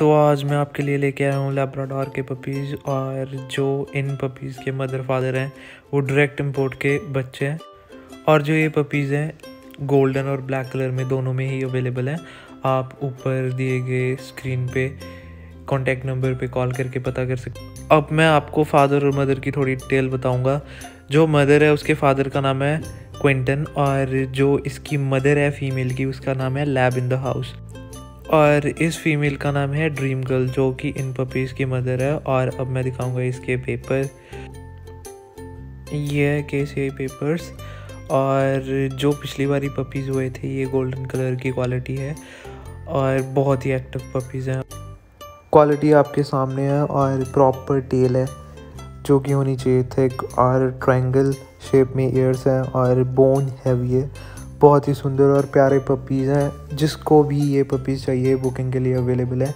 तो आज मैं आपके लिए लेके आया हूँ लेब्राडोर के पपीज़ और जो इन पपीज़ के मदर फादर हैं, वो डायरेक्ट इम्पोर्ट के बच्चे हैं। और जो ये पपीज़ हैं गोल्डन और ब्लैक कलर में दोनों में ही अवेलेबल हैं। आप ऊपर दिए गए स्क्रीन पे कॉन्टैक्ट नंबर पे कॉल करके पता कर सकते अब मैं आपको फादर और मदर की थोड़ी डिटेल बताऊँगा। जो मदर है, उसके फादर का नाम है क्विंटन और जो इसकी मदर है फीमेल की, उसका नाम है लैब इन द हाउस और इस फीमेल का नाम है ड्रीम गर्ल जो कि इन पपीज़ की मदर है, और अब मैं दिखाऊँगा इसके पेपर ये है के सी आई पेपर्स और जो पिछली बारी पपीज़ हुए थे, ये गोल्डन कलर की क्वालिटी है, और बहुत ही एक्टिव पपीज़ हैं। क्वालिटी आपके सामने है, और प्रॉपर टेल है, जो कि होनी चाहिए थिक और ट्रायंगल शेप में ईयर्स हैं, और बोन हैवी है। बहुत ही सुंदर और प्यारे पपीज़ हैं, जिसको भी ये पपीज़ चाहिए बुकिंग के लिए अवेलेबल है।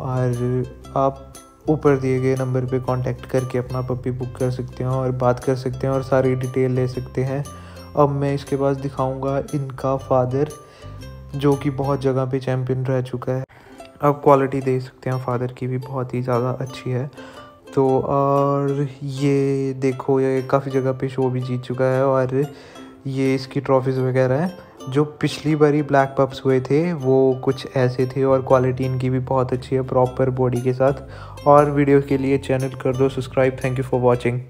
और आप ऊपर दिए गए नंबर पे कांटेक्ट करके अपना पपी बुक कर सकते हैं और बात कर सकते हैं और सारी डिटेल ले सकते हैं। अब मैं इसके पास दिखाऊँगा इनका फादर जो कि बहुत जगह पे चैम्पियन रह चुका है। अब क्वालिटी दे सकते हैं फादर की भी बहुत ही ज़्यादा अच्छी है। तो और ये देखो, ये काफ़ी जगह पे शो भी जीत चुका है और ये इसकी ट्रॉफीज़ वगैरह हैं। जो पिछली बारी ब्लैक पप्स हुए थे, वो कुछ ऐसे थे और क्वालिटी इनकी भी बहुत अच्छी है प्रॉपर बॉडी के साथ। और वीडियो के लिए चैनल कर दो subscribe thank you for watching